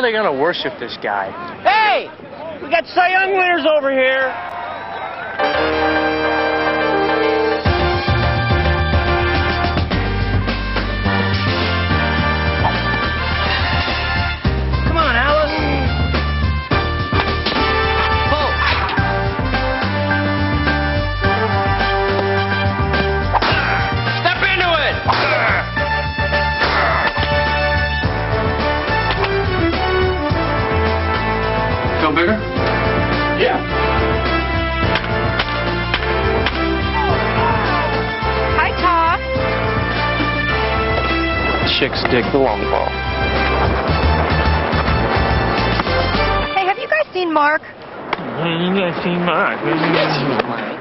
they going to worship this guy? Hey! We got Cy Young winners over here. Chicks dig the long ball. Hey, have you guys seen Mark? You guys seen Mark?